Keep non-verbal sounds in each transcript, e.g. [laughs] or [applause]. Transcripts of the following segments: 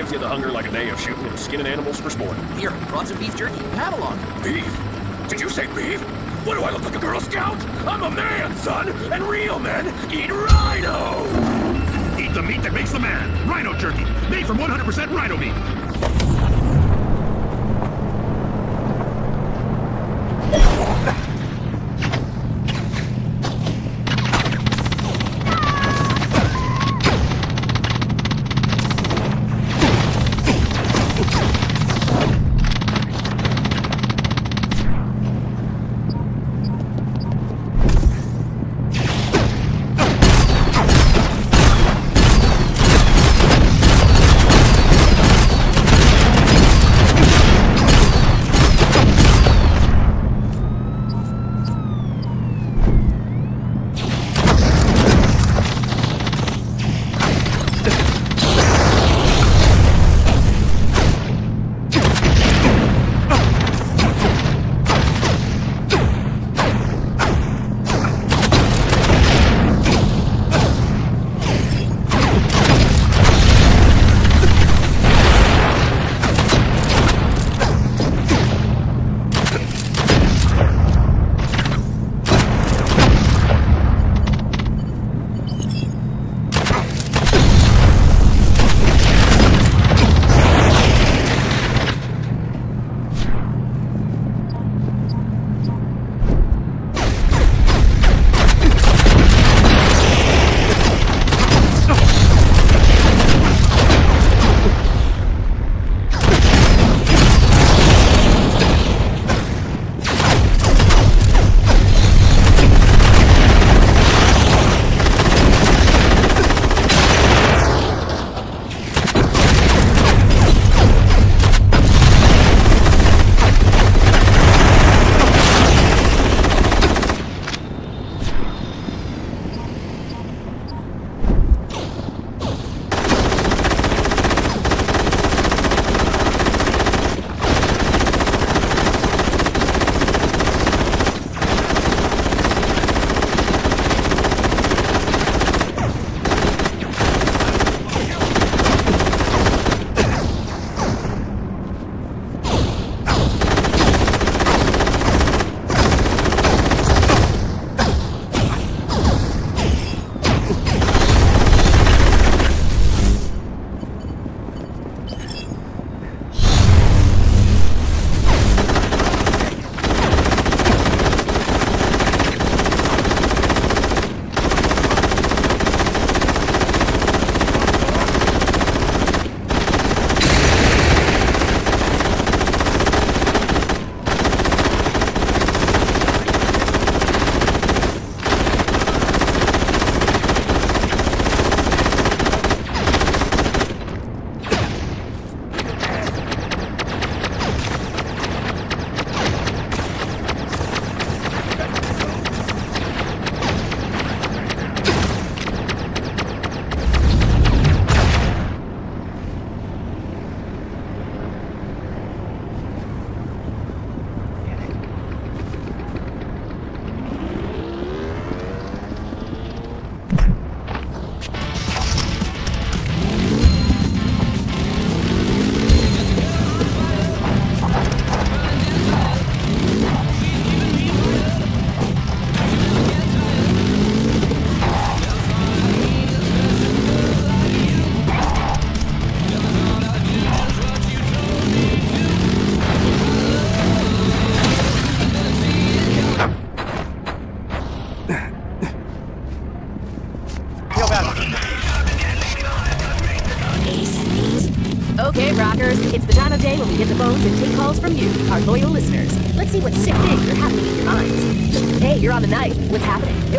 gives you the hunger like a day of shooting and skinning animals for sport. Here, brought some beef jerky. Have along. Beef? Did you say beef? What do I look like a Girl Scout? I'm a man, son, and real men eat rhino! Eat the meat that makes the man. Rhino jerky, made from 100% rhino meat.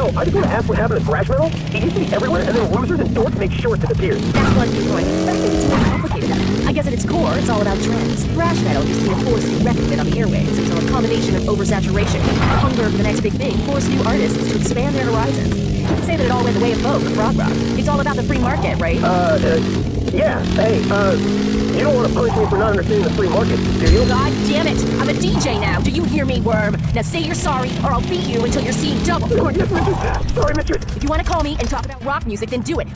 Yo, I just want to ask what happened to thrash metal. It used to be everywhere, and then losers and dorks make sure it disappears. That's one point. But I think it's more complicated. I guess at its core, it's all about trends. Thrash metal used to be a force to be reckoned with on the airwaves until a combination of oversaturation and hunger for the next big thing forced new artists to expand their horizons. Say that it all went the way of folk, prog rock. It's all about the free market, right? Uh, uh yeah. Hey, uh, you don't want to punish me for not understanding the free market, do you? God damn it! I'm a DJ now. Do you hear me, worm? Now say you're sorry, or I'll beat you until you're seeing double. Oh, yes. [laughs] Sorry, Mister. If you want to call me and talk about rock music, then do it.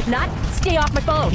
If not, stay off my phone.